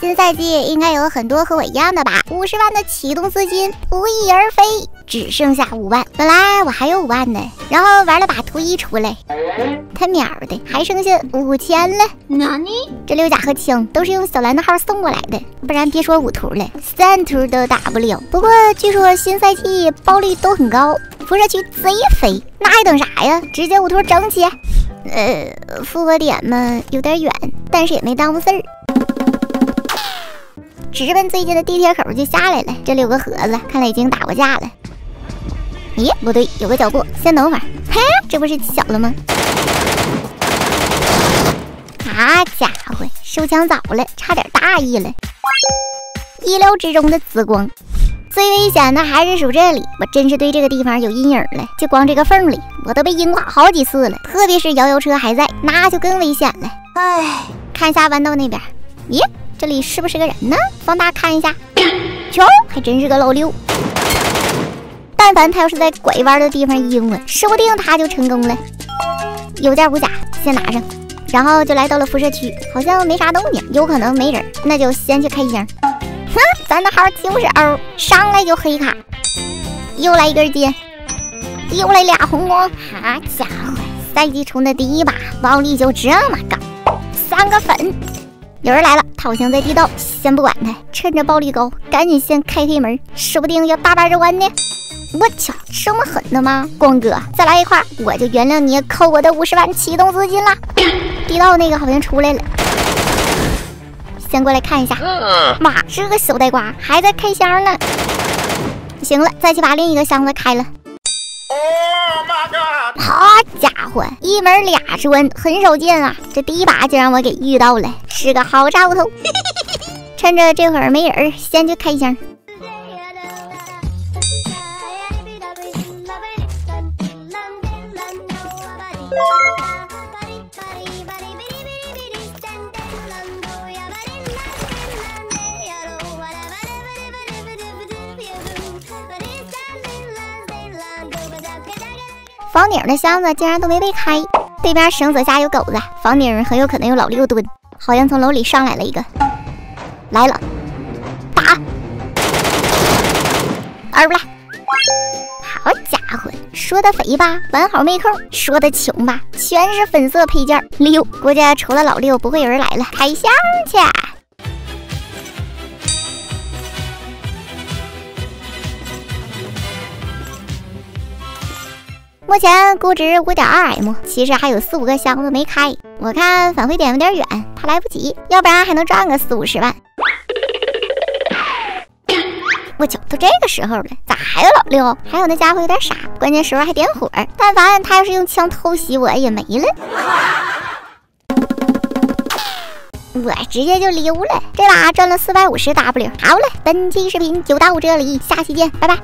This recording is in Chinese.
新赛季应该有很多和我一样的吧？五十万的启动资金不翼而飞，只剩下五万。本来我还有五万呢，然后玩了把图一出来，他秒的还剩下五千了。哪里？这六甲和枪都是用小蓝的号送过来的，不然别说五图了，三图都打不了。不过据说新赛季爆率都很高，辐射区贼肥，那还等啥呀？直接五图整起。呃，复活点嘛有点远，但是也没耽误事儿。直奔最近的地铁口就下来了，这里有个盒子，看来已经打过架了。咦，不对，有个脚步，先等会儿。嘿，这不是小了吗？好家伙，收枪早了，差点大意了。意料之中的紫光，最危险的还是属这里，我真是对这个地方有阴影了。就光这个缝里，我都被阴垮好几次了。特别是摇摇车还在，那就更危险了。哎，看一下弯道那边，咦，这里是不是个人呢？放大看一下，瞧，还真是个老六。但凡他要是在拐弯的地方阴我，说不定他就成功了。有件无甲，先拿上。然后就来到了辐射区，好像没啥动静，有可能没人，那就先去开箱。哼，咱的号就是欧，上来就黑卡，又来一根尖，又来俩红光，好家伙，赛季冲的第一把爆率就这么高，三个粉。有人来了，他好像在地道，先不管他，趁着暴力高，赶紧先开黑门，说不定要大半关呢。我操，这么狠的吗？光哥，再来一块，我就原谅你扣我的五十万启动资金了。地道那个好像出来了，先过来看一下。妈，这个小呆瓜还在开箱呢。行了，再去把另一个箱子开了。好家伙，一门俩砖，很少见啊！这第一把就让我给遇到了，是个好兆头。趁着这会儿没人，先去开箱。房顶的箱子竟然都没被开，对面绳子下有狗子，房顶很有可能有老六蹲，好像从楼里上来了一个，来了，打，二不啦，好家伙，说的肥吧，完好没空；说的穷吧，全是粉色配件。六，估计除了老六，不会有人来了，开箱去。目前估值五点二 M，其实还有四五个箱子没开。我看返回点有点远，怕来不及，要不然还能赚个四五十万。我去，都这个时候了，咋还有老六？还有那家伙有点傻，关键时候还点火。但凡他要是用枪偷袭我，也没了。我直接就溜了，这把赚了四百五十 W。好了，本期视频就到这里，下期见，拜拜。